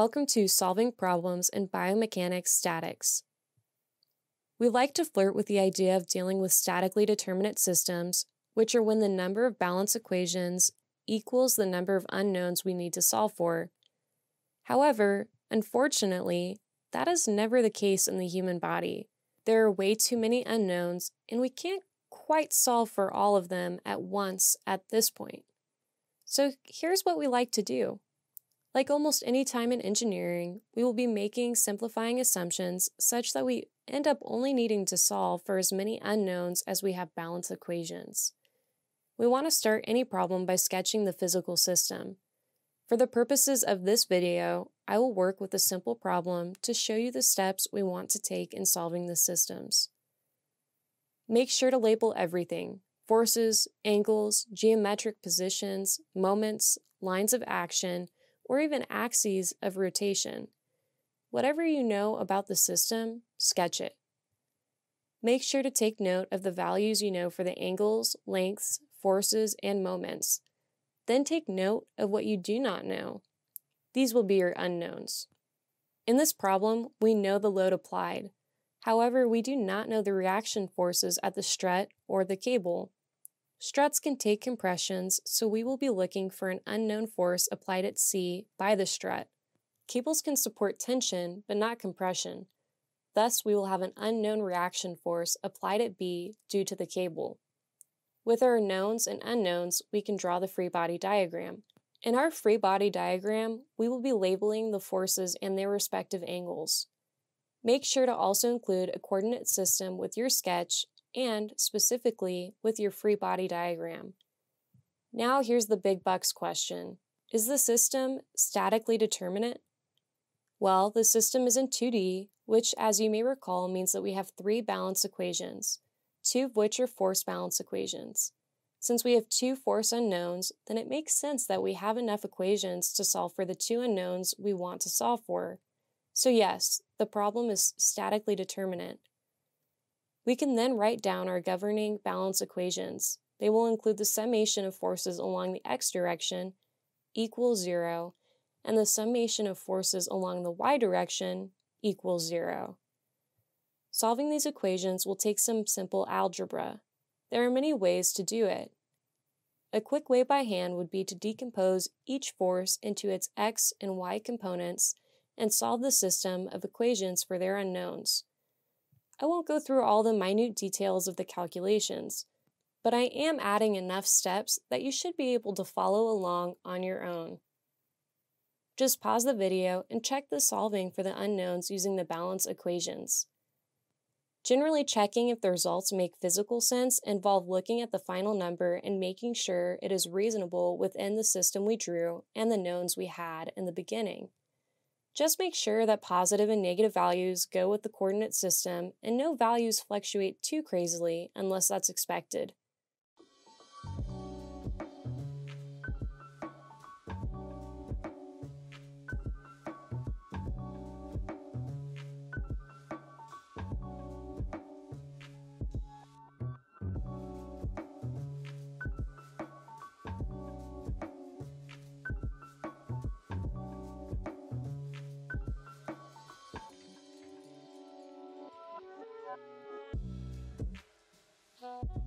Welcome to Solving Problems in Biomechanics Statics. We like to flirt with the idea of dealing with statically determinate systems, which are when the number of balance equations equals the number of unknowns we need to solve for. However, unfortunately, that is never the case in the human body. There are way too many unknowns, and we can't quite solve for all of them at once at this point. So here's what we like to do. Like almost any time in engineering, we will be making simplifying assumptions such that we end up only needing to solve for as many unknowns as we have balance equations. We want to start any problem by sketching the physical system. For the purposes of this video, I will work with a simple problem to show you the steps we want to take in solving the systems. Make sure to label everything, forces, angles, geometric positions, moments, lines of action, or even axes of rotation. Whatever you know about the system, sketch it. Make sure to take note of the values you know for the angles, lengths, forces, and moments. Then take note of what you do not know. These will be your unknowns. In this problem, we know the load applied. However, we do not know the reaction forces at the strut or the cable. Struts can take compressions, so we will be looking for an unknown force applied at C by the strut. Cables can support tension, but not compression. Thus, we will have an unknown reaction force applied at B due to the cable. With our knowns and unknowns, we can draw the free body diagram. In our free body diagram, we will be labeling the forces and their respective angles. Make sure to also include a coordinate system with your sketch and, specifically, with your free body diagram. Now here's the big bucks question. Is the system statically determinate? Well, the system is in 2D, which, as you may recall, means that we have three balance equations, two of which are force balance equations. Since we have two force unknowns, then it makes sense that we have enough equations to solve for the two unknowns we want to solve for. So yes, the problem is statically determinate. We can then write down our governing balance equations. They will include the summation of forces along the x direction equals 0, and the summation of forces along the y direction equals 0. Solving these equations will take some simple algebra. There are many ways to do it. A quick way by hand would be to decompose each force into its x and y components and solve the system of equations for their unknowns. I won't go through all the minute details of the calculations, but I am adding enough steps that you should be able to follow along on your own. Just pause the video and check the solving for the unknowns using the balance equations. Generally checking if the results make physical sense involve looking at the final number and making sure it is reasonable within the system we drew and the knowns we had in the beginning. Just make sure that positive and negative values go with the coordinate system and no values fluctuate too crazily unless that's expected. love.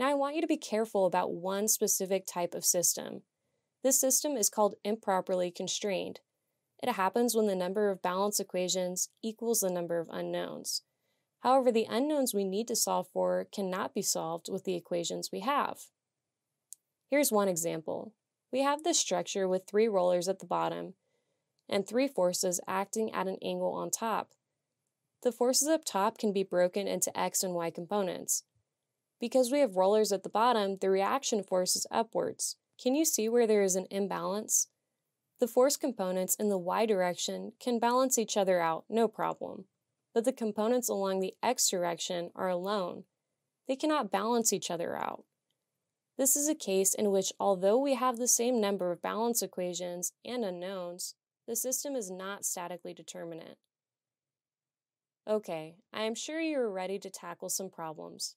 Now I want you to be careful about one specific type of system. This system is called improperly constrained. It happens when the number of balance equations equals the number of unknowns. However, the unknowns we need to solve for cannot be solved with the equations we have. Here's one example. We have this structure with three rollers at the bottom and three forces acting at an angle on top. The forces up top can be broken into x and y components. Because we have rollers at the bottom, the reaction force is upwards. Can you see where there is an imbalance? The force components in the y direction can balance each other out, no problem. But the components along the x direction are alone. They cannot balance each other out. This is a case in which although we have the same number of balance equations and unknowns, the system is not statically determinate. Okay, I am sure you are ready to tackle some problems.